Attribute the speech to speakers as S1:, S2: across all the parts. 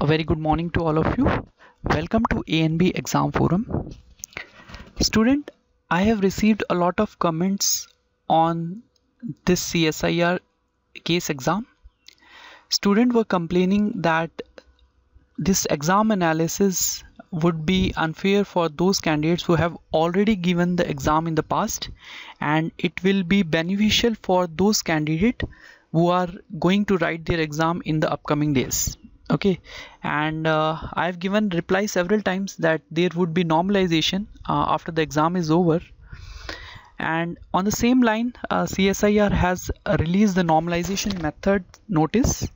S1: A very good morning to all of you. Welcome to ANB Exam Forum. Student, I have received a lot of comments on this CSIR case exam. Student were complaining that this exam analysis would be unfair for those candidates who have already given the exam in the past and it will be beneficial for those candidates who are going to write their exam in the upcoming days okay. And uh, I've given reply several times that there would be normalization uh, after the exam is over. And on the same line uh, CSIR has released the normalization method notice.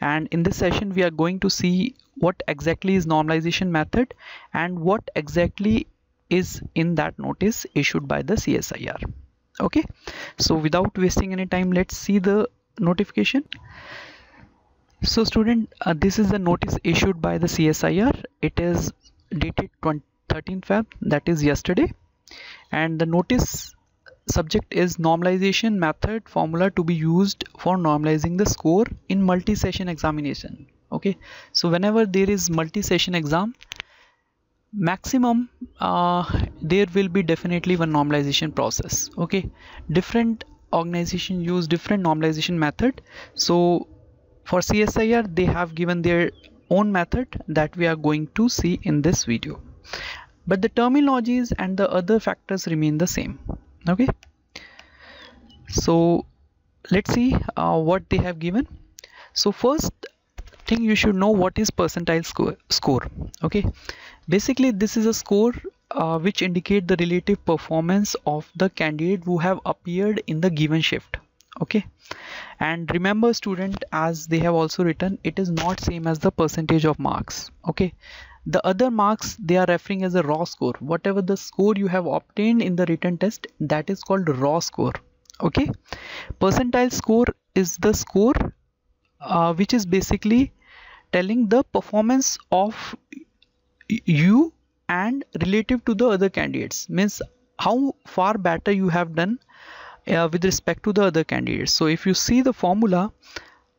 S1: And in this session we are going to see what exactly is normalization method and what exactly is in that notice issued by the CSIR okay. So without wasting any time let's see the notification so student uh, this is the notice issued by the CSIR it is dated 13 Feb that is yesterday. And the notice subject is normalization method formula to be used for normalizing the score in multi-session examination. Okay? So whenever there is multi-session exam maximum uh, there will be definitely one normalization process. Okay? Different organization use different normalization method. So for CSIR they have given their own method that we are going to see in this video. But the terminologies and the other factors remain the same. Okay? So let's see uh, what they have given. So first thing you should know what is percentile score score. Okay? Basically this is a score uh, which indicate the relative performance of the candidate who have appeared in the given shift okay. And remember student as they have also written it is not same as the percentage of marks. Okay. The other marks they are referring as a raw score. Whatever the score you have obtained in the written test that is called raw score. Okay. Percentile score is the score uh, which is basically telling the performance of you and relative to the other candidates. Means how far better you have done uh, with respect to the other candidates. So if you see the formula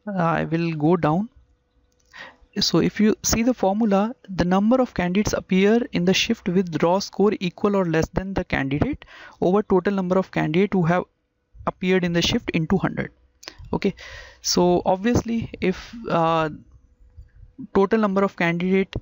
S1: uh, I will go down. So if you see the formula the number of candidates appear in the shift with raw score equal or less than the candidate over total number of candidates who have appeared in the shift into 100 okay. So obviously if uh, total number of candidate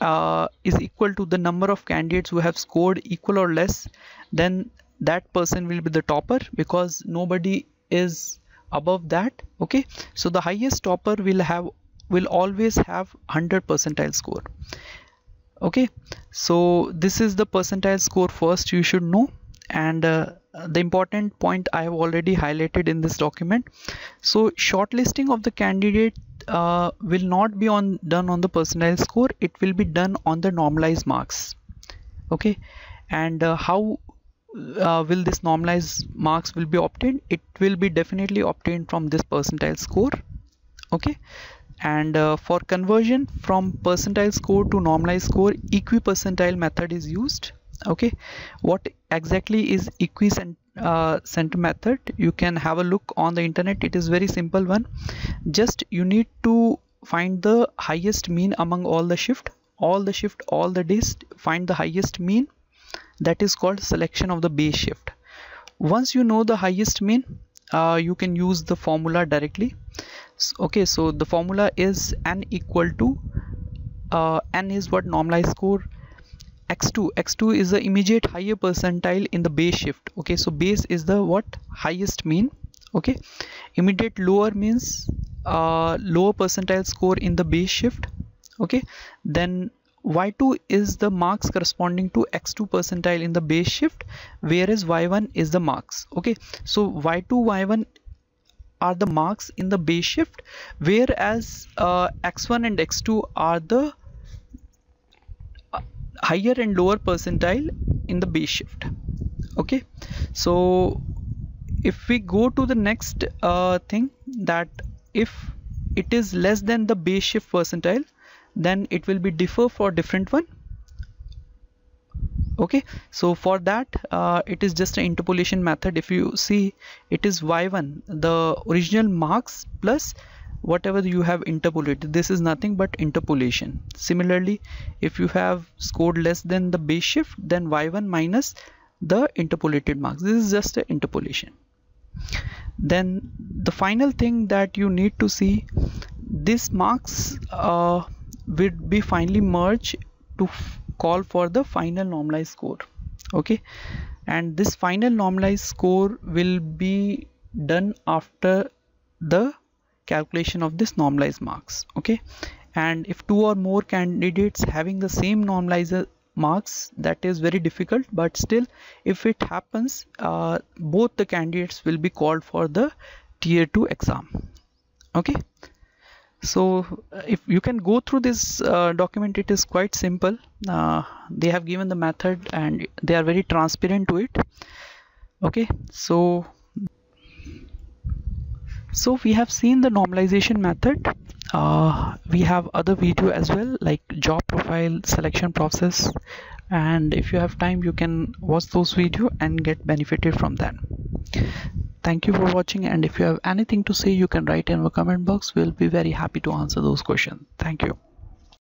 S1: uh, is equal to the number of candidates who have scored equal or less then that person will be the topper because nobody is above that okay? So the highest topper will have will always have 100 percentile score okay? So this is the percentile score first you should know and uh, the important point I have already highlighted in this document. So shortlisting of the candidate uh, will not be on done on the percentile score. It will be done on the normalized marks okay? And uh, how uh, will this normalized marks will be obtained? It will be definitely obtained from this percentile score okay? And uh, for conversion from percentile score to normalized score equipercentile method is used okay? What exactly is equicent uh, center method? You can have a look on the internet. It is very simple one. Just you need to find the highest mean among all the shift. All the shift all the days find the highest mean that is called selection of the base shift. Once you know the highest mean uh, you can use the formula directly. Okay so the formula is n equal to uh, n is what normalized score x2 x2 is the immediate higher percentile in the base shift. Okay so base is the what? Highest mean. Okay immediate lower means uh, lower percentile score in the base shift. Okay then y2 is the marks corresponding to x2 percentile in the base shift whereas y1 is the marks okay? So y2 y1 are the marks in the base shift whereas uh, x1 and x2 are the higher and lower percentile in the base shift okay? So if we go to the next uh, thing that if it is less than the base shift percentile then it will be differ for different one. Okay so for that uh, it is just an interpolation method. If you see it is y1 the original marks plus whatever you have interpolated. This is nothing but interpolation. Similarly if you have scored less than the base shift then y1 minus the interpolated marks. This is just an interpolation. Then the final thing that you need to see this marks uh, will be finally merged to call for the final normalized score okay? And this final normalized score will be done after the calculation of this normalized marks okay? And if two or more candidates having the same normalizer marks that is very difficult but still if it happens uh, both the candidates will be called for the tier 2 exam okay so if you can go through this uh, document it is quite simple. Uh, they have given the method and they are very transparent to it. Okay so so we have seen the normalization method. Uh, we have other video as well like job profile selection process. And if you have time you can watch those video and get benefited from that thank you for watching and if you have anything to say you can write in the comment box. We'll be very happy to answer those questions. Thank you